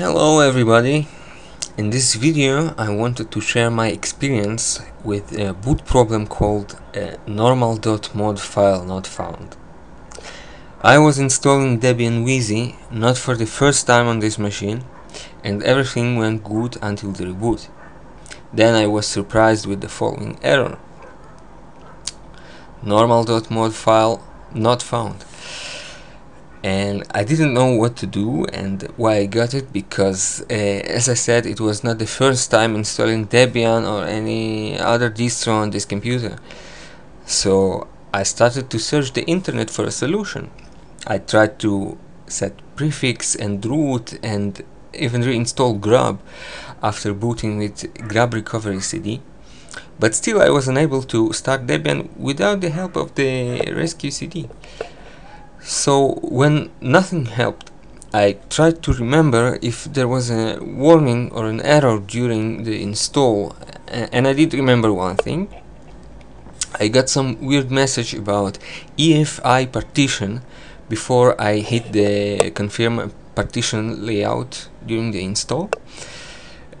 Hello everybody! In this video I wanted to share my experience with a boot problem called uh, normal.mod file not found. I was installing Debian Wheezy not for the first time on this machine and everything went good until the reboot. Then I was surprised with the following error. Normal.mod file not found and I didn't know what to do and why I got it because uh, as I said it was not the first time installing Debian or any other distro on this computer. So I started to search the internet for a solution. I tried to set prefix and root and even reinstall grub after booting with grub recovery cd but still I was unable to start Debian without the help of the rescue cd so when nothing helped, I tried to remember if there was a warning or an error during the install and I did remember one thing. I got some weird message about EFI partition before I hit the confirm partition layout during the install.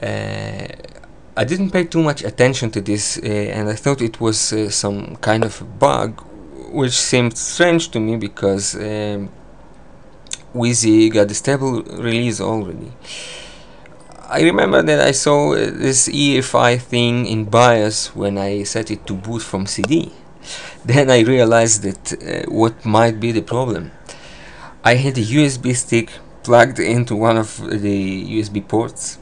Uh, I didn't pay too much attention to this uh, and I thought it was uh, some kind of bug which seemed strange to me because um, Wheezy got a stable release already. I remember that I saw uh, this EFI thing in BIOS when I set it to boot from CD. Then I realized that uh, what might be the problem. I had a USB stick plugged into one of the USB ports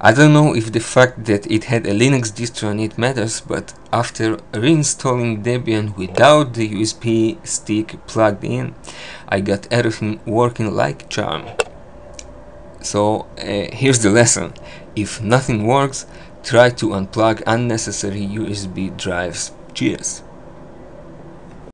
I don't know if the fact that it had a Linux distro on it matters, but after reinstalling Debian without the USB stick plugged in, I got everything working like charm. So uh, here's the lesson. If nothing works, try to unplug unnecessary USB drives. Cheers!